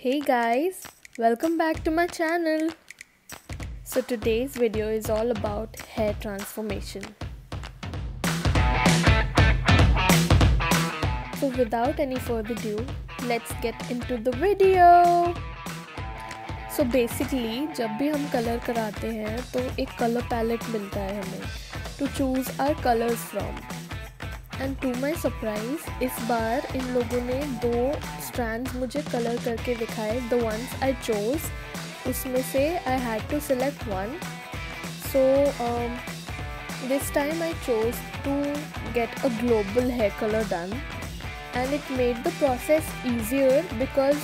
Hey guys, welcome back to my channel. So today's video is all about hair transformation. So without any further ado, let's get into the video. So basically जब भी हम colour कराते हैं तो एक colour palette मिलता है हमें to choose our colours from and to my surprise इस बार इन लोगों ने दो स्ट्रैंड्स मुझे कलर करके दिखाए। द वंस आई चोज उसमें से I had to select one so this time I chose to get a global hair colour done and it made the process easier because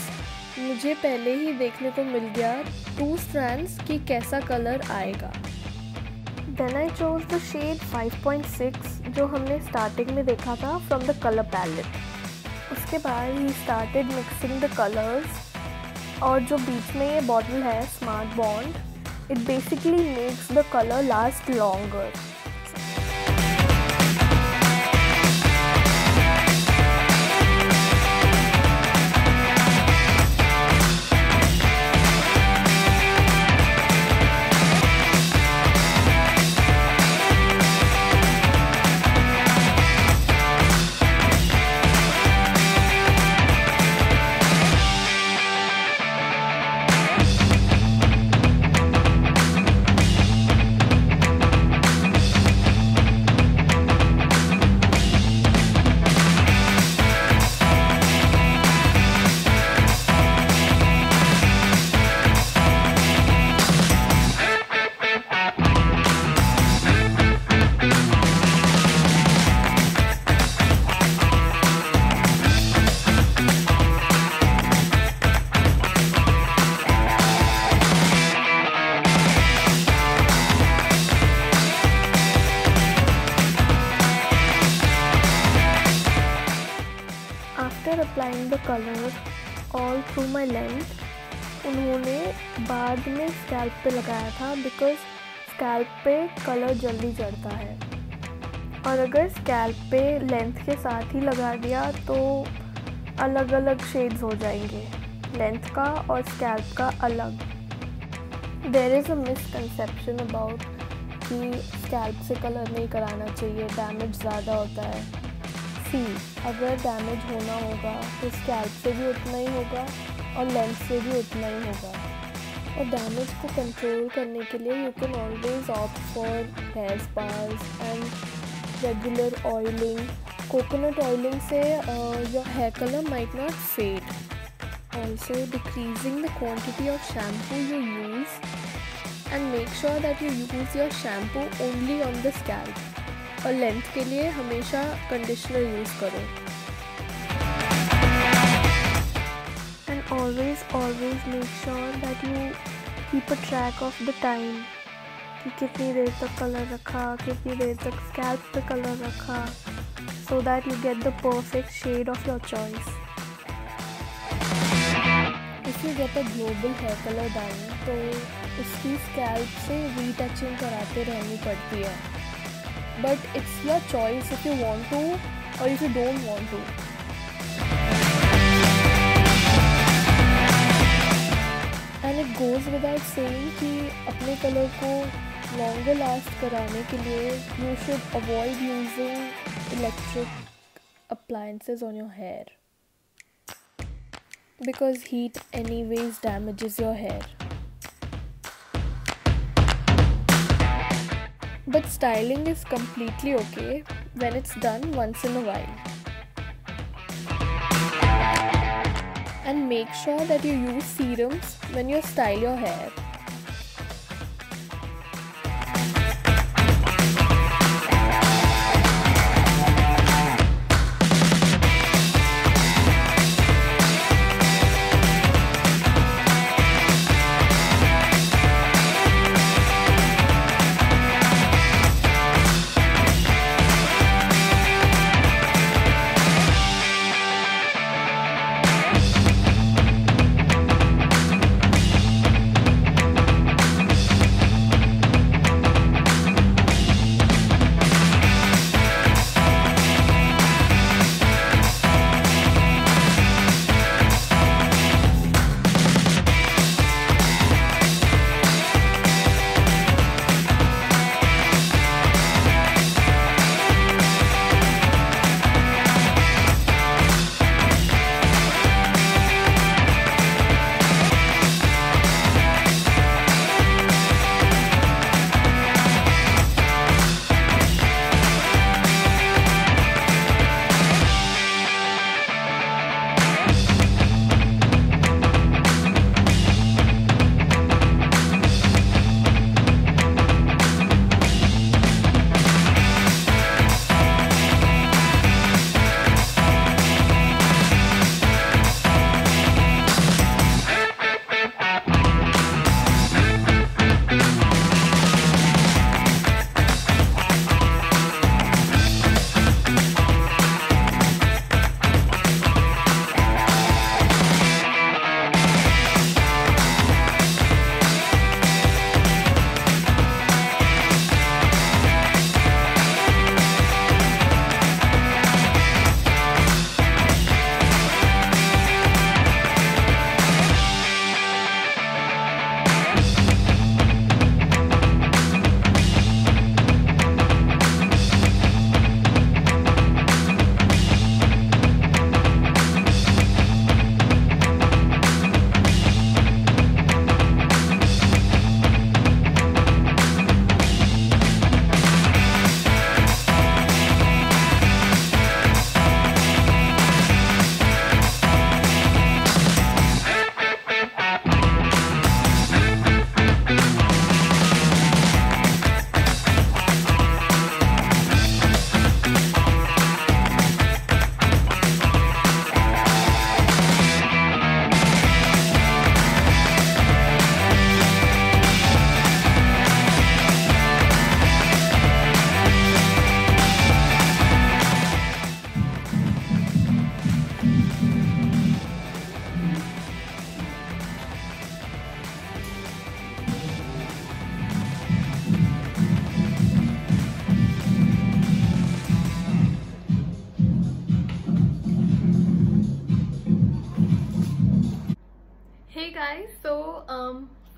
मुझे पहले ही देखने को मिल गया टू स्ट्रैंड्स की कैसा कलर आएगा। Then I chose the shade 5.6 जो हमने स्टार्टिंग में देखा था फ्रॉम द कलर पैलेट उसके बाद ही स्टार्टेड मिक्सिंग द कलर्स और जो बीच में ये बॉटल है smart bond it basically makes the colour last longer applying the colour all through my length उन्होंने बाद में स्कैल्प पे लगाया था बिकॉज़ स्कैल्प पे कलर जल्दी चढ़ता है। और अगर स्कैल्प पे लेंथ के साथ ही लगा दिया तो अलग अलग शेड्स हो जाएँगे। लेंथ का और स्कैल्प का अलग। There is a misconception about कि स्कैल्प से कलर नहीं कराना चाहिए डैमेज ज़्यादा होता है। सी, अगर डैमेज होना होगा तो स्कैल्प से भी उतना ही होगा और लेंथ से भी उतना ही होगा। और डैमेज को कंट्रोल करने के लिए you can always opt for hair spas and regular oiling coconut oiling से your hair colour might not fade also decreasing the quantity of shampoo you use and make sure that you use your shampoo only on the scalp और length के लिए हमेशा conditioner use करो। And always always make sure that you keep a track of the time कि कितनी देर तक colour रखा, कितनी देर तक स्कैल्प पे कलर रखा so that you get the perfect shade of your choice you get a global hair colour down तो उसकी स्कैल्प से रीटचिंग कराते रहनी पड़ती है। But it's your choice if you want to or if you don't want to and it goes without saying कि अपने colour को लॉन्गर लास्ट कराने के लिए you should avoid using electric appliances on your hair because heat anyways damages your hair But styling is completely okay when it's done once in a while. And make sure that you use serums when you style your hair.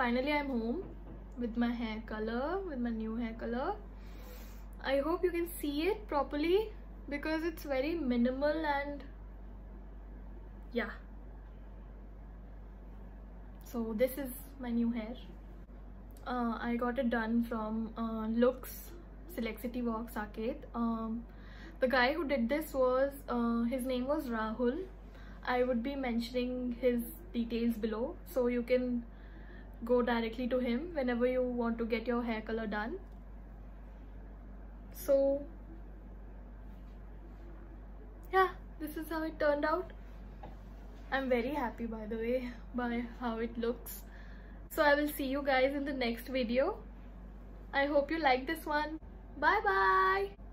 Finally i'm home with my hair color with my new hair color i hope you can see it properly because it's very minimal and yeah so this is my new hair uh, I got it done from uh, Looks Select City Walk Saket. Um, the guy who did this was, uh, his name was Rahul. I would be mentioning his details below so you can go directly to him whenever you want to get your hair color done. So yeah, this is how it turned out. I'm very happy by the way by how it looks. So I will see you guys in the next video. I hope you like this one. Bye bye.